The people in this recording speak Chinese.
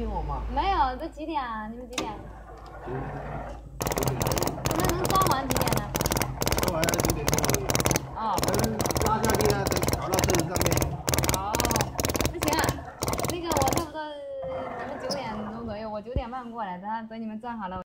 没有，都几点啊？你们几点？你们能装完几点呢？装完几点钟而已。哦。等拉下去呢，等搞到车子上面。哦，那行、那个我差不多，咱们九点钟左右，我九点半过来，等等你们转好了。